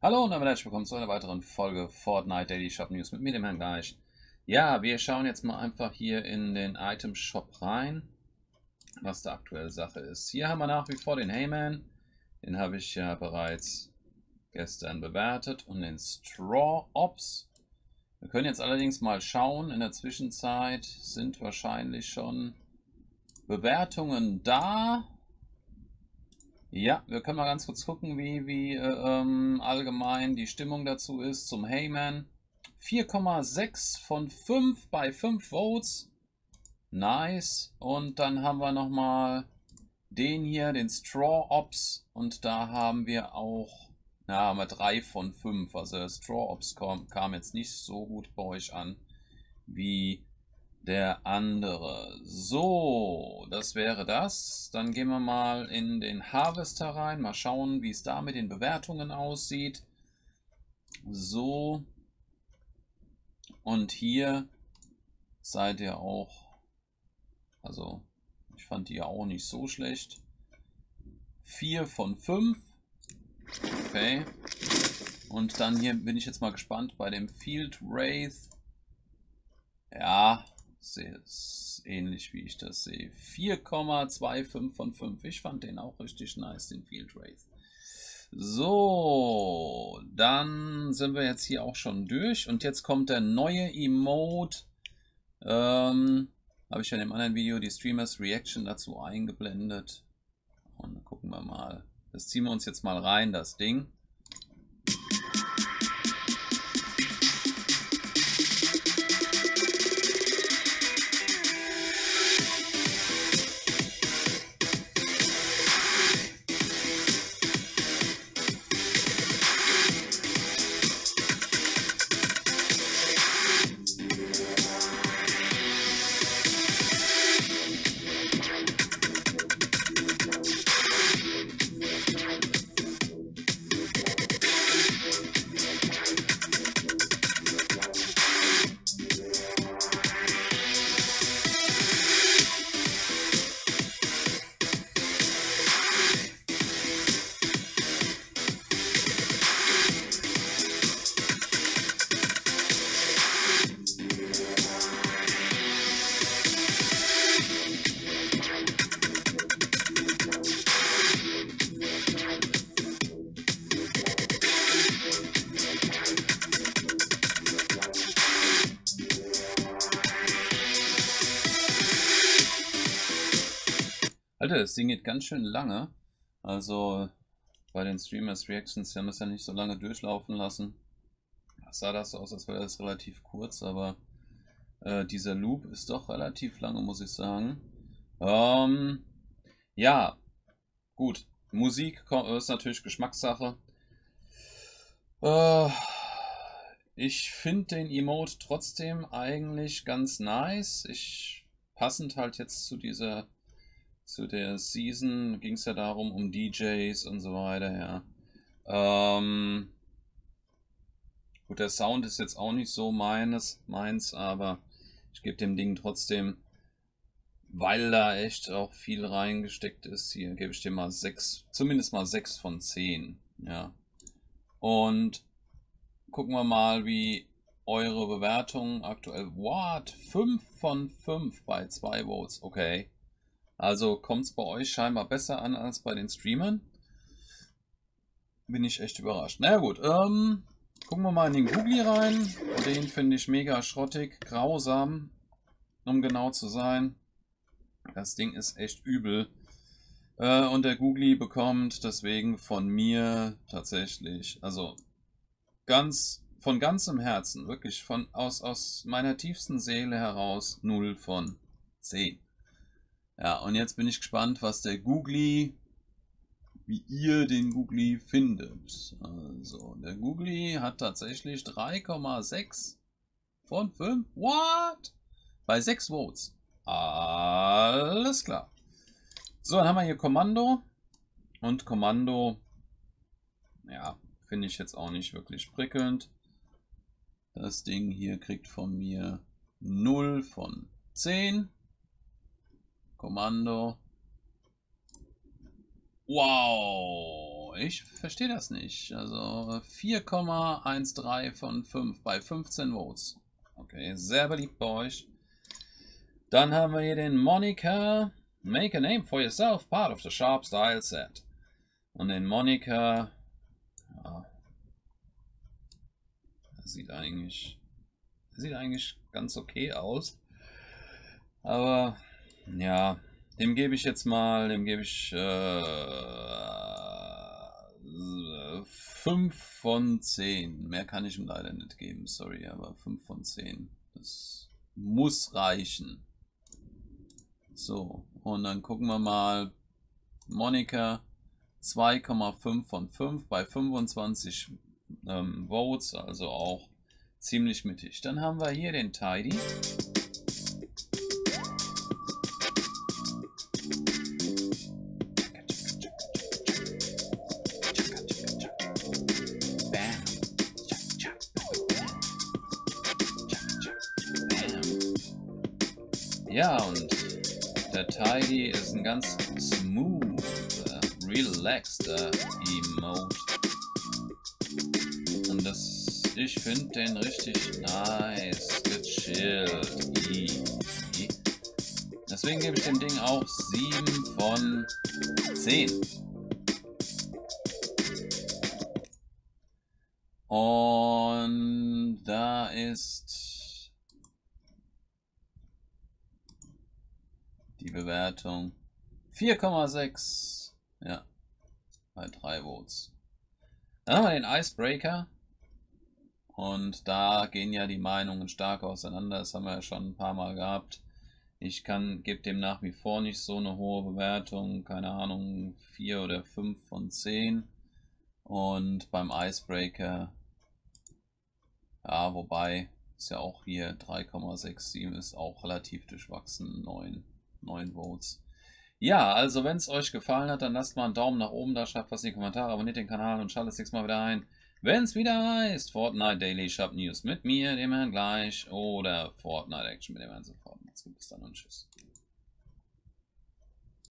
Hallo und damit herzlich willkommen zu einer weiteren Folge Fortnite Daily Shop News mit mir, dem Herrn Gleich. Ja, wir schauen jetzt mal einfach hier in den Item Shop rein, was da aktuelle Sache ist. Hier haben wir nach wie vor den Heyman, den habe ich ja bereits gestern bewertet und den Straw Ops. Wir können jetzt allerdings mal schauen, in der Zwischenzeit sind wahrscheinlich schon Bewertungen da. Ja, wir können mal ganz kurz gucken, wie, wie äh, ähm, allgemein die Stimmung dazu ist zum Heyman. 4,6 von 5 bei 5 Votes. Nice. Und dann haben wir nochmal den hier, den Straw Ops. Und da haben wir auch, na, haben wir 3 von 5. Also Straw Ops kam, kam jetzt nicht so gut bei euch an wie der andere. So, das wäre das. Dann gehen wir mal in den Harvester rein. Mal schauen, wie es da mit den Bewertungen aussieht. So. Und hier seid ihr auch, also ich fand die ja auch nicht so schlecht. 4 von 5. Okay. Und dann hier bin ich jetzt mal gespannt bei dem Field Wraith. Ja, sehe es ähnlich wie ich das sehe. 4,25 von 5. Ich fand den auch richtig nice, den Field Wraith. So, dann sind wir jetzt hier auch schon durch. Und jetzt kommt der neue Emote. Ähm, Habe ich ja in dem anderen Video die Streamers Reaction dazu eingeblendet. Und gucken wir mal. Das ziehen wir uns jetzt mal rein, das Ding. Alter, das Ding geht ganz schön lange. Also bei den Streamers Reactions, die haben es ja nicht so lange durchlaufen lassen. Das sah das so aus, als wäre das relativ kurz, aber äh, dieser Loop ist doch relativ lange, muss ich sagen. Ähm, ja, gut. Musik ist natürlich Geschmackssache. Äh, ich finde den Emote trotzdem eigentlich ganz nice. Ich passend halt jetzt zu dieser zu der Season ging es ja darum, um DJs und so weiter, ja. Ähm, gut, der Sound ist jetzt auch nicht so meines, meins, aber ich gebe dem Ding trotzdem, weil da echt auch viel reingesteckt ist, hier gebe ich dem mal 6, zumindest mal 6 von 10, ja. Und gucken wir mal, wie eure Bewertung aktuell, what, 5 von 5 bei 2 Votes, okay. Also kommt es bei euch scheinbar besser an als bei den Streamern. Bin ich echt überrascht. Naja gut, ähm, gucken wir mal in den Googly rein. Den finde ich mega schrottig, grausam, um genau zu sein. Das Ding ist echt übel. Äh, und der Googly bekommt deswegen von mir tatsächlich, also ganz von ganzem Herzen, wirklich von aus, aus meiner tiefsten Seele heraus 0 von 10. Ja, und jetzt bin ich gespannt, was der Googly, wie ihr den Googly findet. Also, der Googly hat tatsächlich 3,6 von 5. What? Bei 6 Votes. Alles klar. So, dann haben wir hier Kommando. Und Kommando, ja, finde ich jetzt auch nicht wirklich prickelnd. Das Ding hier kriegt von mir 0 von 10. Kommando. Wow, ich verstehe das nicht. Also 4,13 von 5 bei 15 Votes. Okay, sehr beliebt bei euch. Dann haben wir hier den Monica. Make a name for yourself, part of the Sharp Style Set. Und den Monica. Ja, sieht eigentlich. Sieht eigentlich ganz okay aus. Aber ja, dem gebe ich jetzt mal, dem gebe ich äh, 5 von 10. Mehr kann ich ihm leider nicht geben, sorry, aber 5 von 10. Das muss reichen. So, und dann gucken wir mal. Monika 2,5 von 5 bei 25 ähm, Votes, also auch ziemlich mittig. Dann haben wir hier den Tidy. Ja, und der Tidy ist ein ganz smooth, relaxed Emote. Und das, ich finde den richtig nice, gechillt, easy. Deswegen gebe ich dem Ding auch 7 von 10. Und da ist Die Bewertung 4,6. Ja, bei 3 Votes. Dann haben wir den Icebreaker. Und da gehen ja die Meinungen stark auseinander. Das haben wir ja schon ein paar Mal gehabt. Ich kann, gebe dem nach wie vor nicht so eine hohe Bewertung. Keine Ahnung, 4 oder 5 von 10. Und beim Icebreaker, ja, wobei, ist ja auch hier 3,67, ist auch relativ durchwachsen, 9. 9 Votes. Ja, also wenn es euch gefallen hat, dann lasst mal einen Daumen nach oben da, schreibt was in die Kommentare, abonniert den Kanal und schaltet das nächste Mal wieder ein. Wenn es wieder heißt Fortnite Daily Shop News mit mir, dem Herrn gleich, oder Fortnite Action mit dem Herrn sofort. Macht's gut, bis dann und tschüss.